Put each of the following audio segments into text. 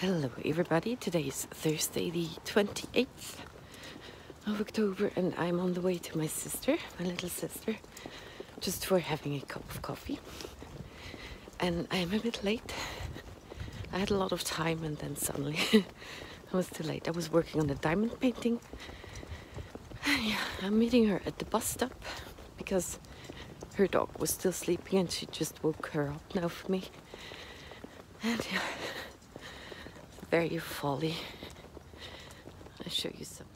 Hello, everybody. Today is Thursday, the 28th of October, and I'm on the way to my sister, my little sister, just for having a cup of coffee. And I am a bit late. I had a lot of time, and then suddenly I was too late. I was working on a diamond painting. Yeah, I'm meeting her at the bus stop because her dog was still sleeping and she just woke her up now for me. And yeah, very folly. I'll show you some.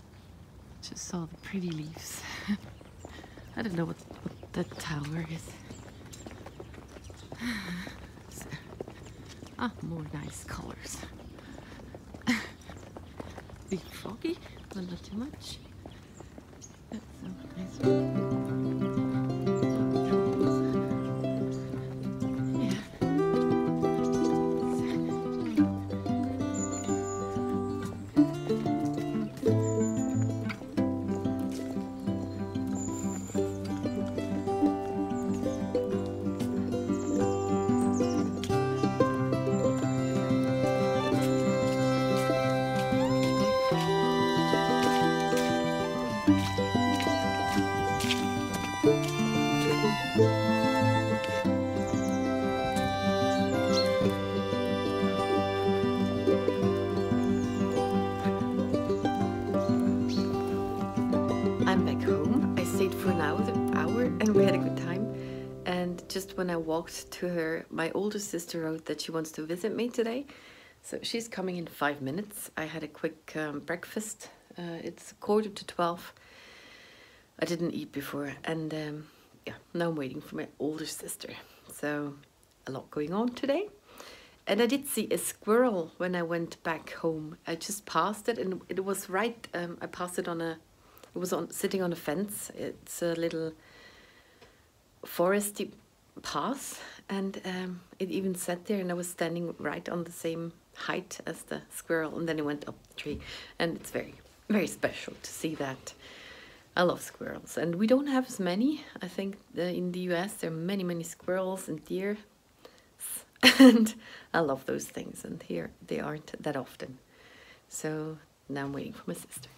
Just saw the pretty leaves. I don't know what, what that tower is. Ah, more nice colors. Bit foggy, but not too much. That's so nice. I'm back home. I stayed for an hour, hour and we had a good time. And just when I walked to her, my older sister wrote that she wants to visit me today. So she's coming in five minutes. I had a quick um, breakfast. Uh, it's quarter to 12. I didn't eat before. And um, yeah, now I'm waiting for my older sister. So a lot going on today. And I did see a squirrel when I went back home. I just passed it and it was right, um, I passed it on a it was on sitting on a fence. It's a little foresty path, and um, it even sat there. And I was standing right on the same height as the squirrel, and then it went up the tree. And it's very, very special to see that. I love squirrels, and we don't have as many. I think in the U.S. there are many, many squirrels and deer, and I love those things. And here they aren't that often. So now I'm waiting for my sister.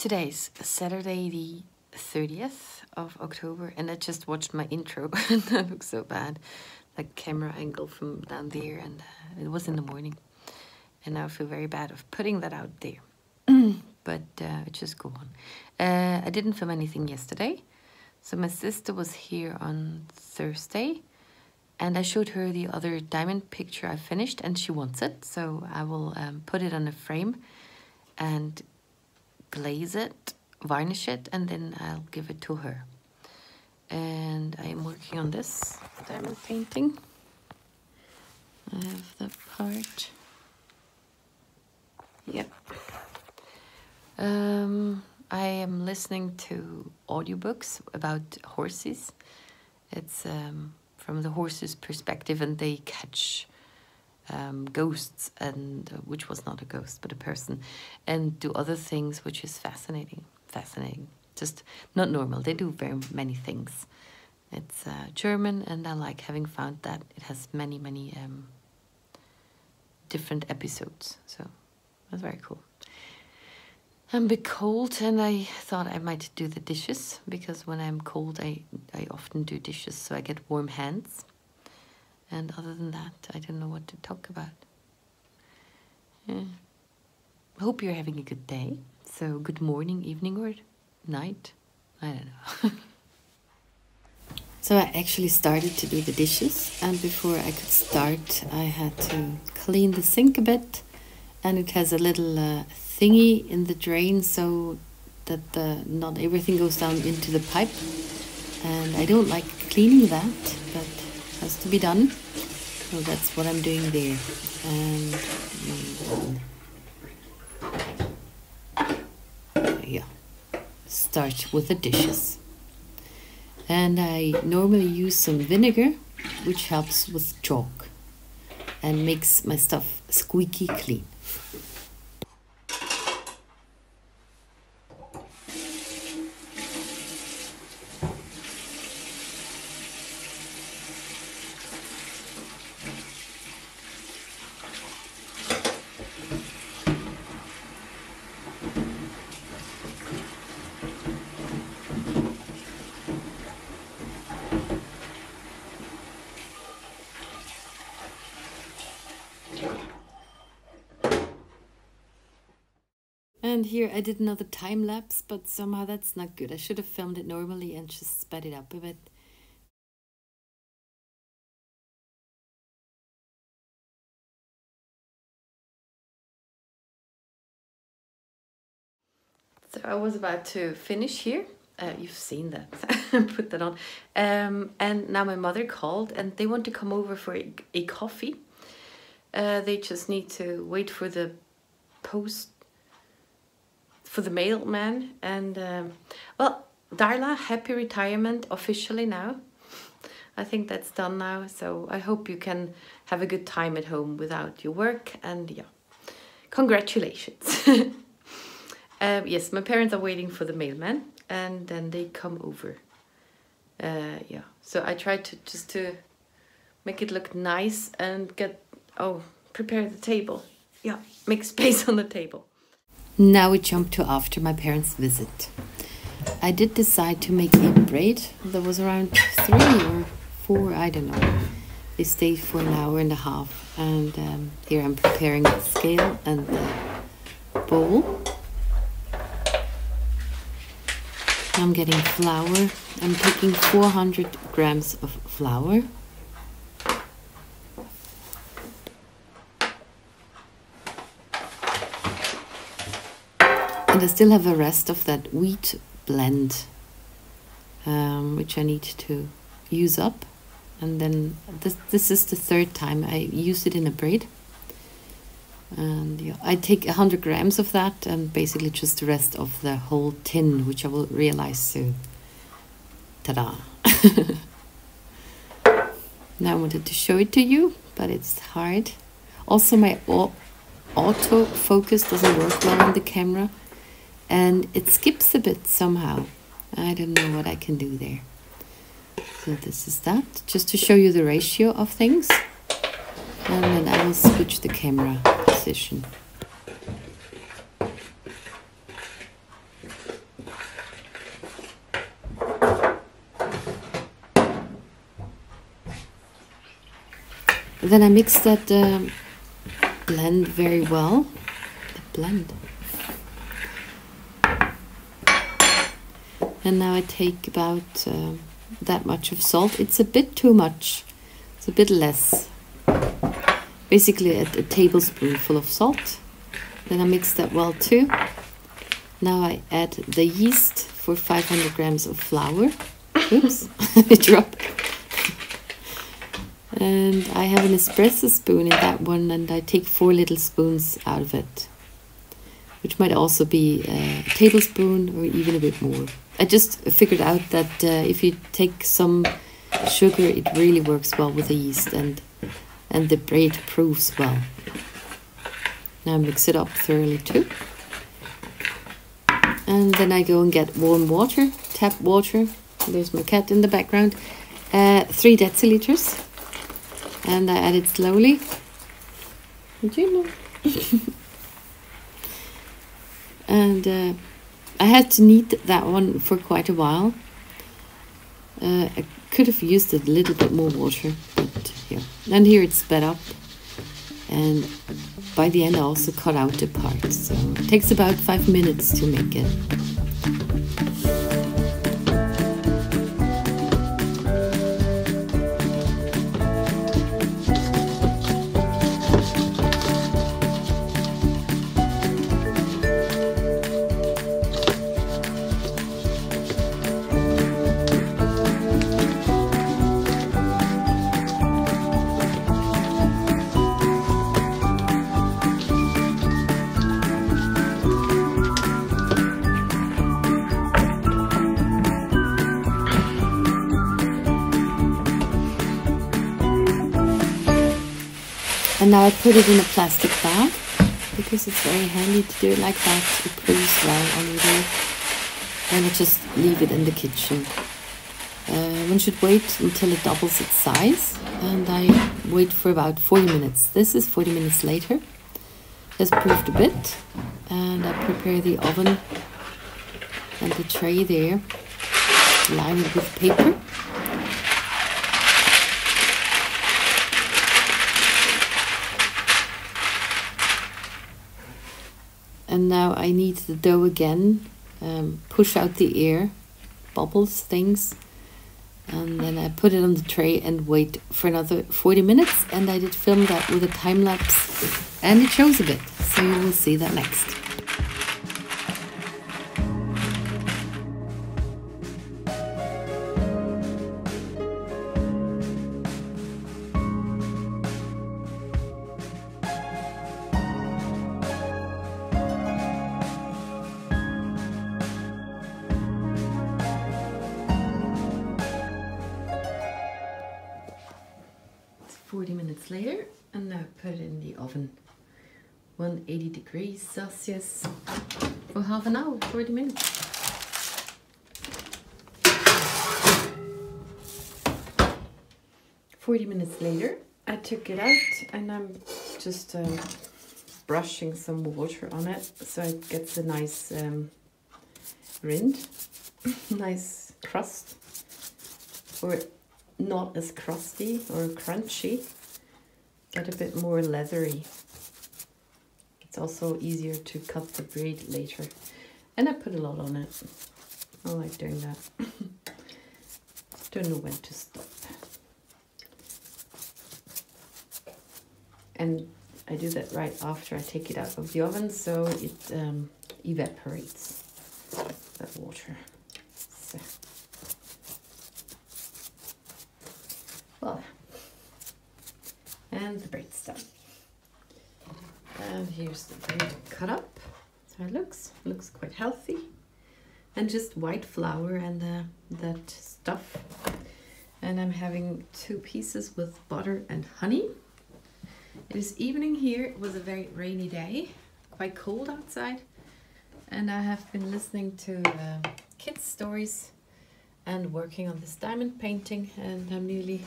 Today's Saturday, the 30th of October, and I just watched my intro, and that looks so bad. Like camera angle from down there, and uh, it was in the morning. And now I feel very bad of putting that out there. but uh, just go on. Uh, I didn't film anything yesterday. So my sister was here on Thursday, and I showed her the other diamond picture I finished, and she wants it. So I will um, put it on a frame and glaze it, varnish it, and then I'll give it to her. And I am working on this diamond painting. I have that part. Yep. Um, I am listening to audiobooks about horses. It's um, from the horse's perspective, and they catch um, ghosts and uh, which was not a ghost but a person and do other things which is fascinating fascinating. Just not normal. They do very many things. It's uh, german and i like having found that it has many many um, different episodes. So that's very cool. I'm a bit cold and i thought i might do the dishes because when i'm cold i i often do dishes so i get warm hands and other than that, I don't know what to talk about. Yeah. Hope you're having a good day. So, good morning, evening, or night. I don't know. so, I actually started to do the dishes, and before I could start, I had to clean the sink a bit. And it has a little uh, thingy in the drain so that the, not everything goes down into the pipe. And I don't like cleaning that, but has to be done. So that's what I'm doing there. And yeah, start with the dishes. And I normally use some vinegar, which helps with chalk and makes my stuff squeaky clean. Here I did another time lapse, but somehow that's not good. I should have filmed it normally and just sped it up a bit. So I was about to finish here. Uh, you've seen that. Put that on. Um, and now my mother called and they want to come over for a, a coffee. Uh, they just need to wait for the post for the mailman and um, well Darla happy retirement officially now. I think that's done now so I hope you can have a good time at home without your work and yeah congratulations. Um, yes my parents are waiting for the mailman and then they come over. Uh, yeah so I tried to just to make it look nice and get oh prepare the table. Yeah. Make space on the table now we jump to after my parents' visit. I did decide to make a braid that was around three or four, I don't know. They stayed for an hour and a half, and um, here I'm preparing the scale and the bowl. I'm getting flour. I'm taking 400 grams of flour. And I still have the rest of that wheat bran, um, which I need to use up. And then this, this is the third time I use it in a braid. And yeah, I take 100 grams of that and basically just the rest of the whole tin, which I will realize soon. Ta-da! now I wanted to show it to you, but it's hard. Also, my auto focus doesn't work well on the camera and it skips a bit somehow. I don't know what I can do there. So this is that, just to show you the ratio of things. And then I will switch the camera position. Then I mix that um, blend very well. The blend. And now I take about uh, that much of salt. It's a bit too much. It's a bit less. Basically a, a tablespoonful of salt. Then I mix that well too. Now I add the yeast for 500 grams of flour. Oops, it dropped. And I have an espresso spoon in that one and I take four little spoons out of it. Which might also be a tablespoon or even a bit more. I just figured out that uh, if you take some sugar, it really works well with the yeast and and the bread proves well. Now mix it up thoroughly too. And then I go and get warm water, tap water. There's my cat in the background. Uh, three deciliters. And I add it slowly. Did you know? and uh, I had to knead that one for quite a while. Uh, I could have used a little bit more water, but yeah. And here it's sped up. And by the end I also cut out the parts. So it takes about five minutes to make it. And now I put it in a plastic bag because it's very handy to do it like that. It proves well already. And I just leave it in the kitchen. Uh, one should wait until it doubles its size and I wait for about 40 minutes. This is 40 minutes later. Has proved a bit and I prepare the oven and the tray there. Line it with paper and now I knead the dough again, um, push out the air, bubbles, things, and then I put it on the tray and wait for another 40 minutes. And I did film that with a time lapse. And it shows a bit, so you will see that next. Later and now put it in the oven. 180 degrees Celsius for half an hour 40 minutes. Forty minutes later, I took it out and I'm just um, brushing some water on it so it gets a nice um, rind, nice crust, or not as crusty or crunchy, get a bit more leathery. It's also easier to cut the bread later. And I put a lot on it. I like doing that. Don't know when to stop. And I do that right after I take it out of the oven so it um, evaporates that water. So. Well, and the bread's done. And here's the bread cut up. That's how it looks. It looks quite healthy. And just white flour and uh, that stuff. And I'm having two pieces with butter and honey. It is evening here. It was a very rainy day, quite cold outside. And I have been listening to uh, kids' stories and working on this diamond painting and I'm nearly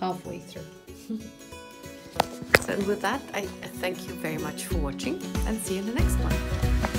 halfway through. so with that, I thank you very much for watching and see you in the next one.